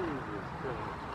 Jesus Christ.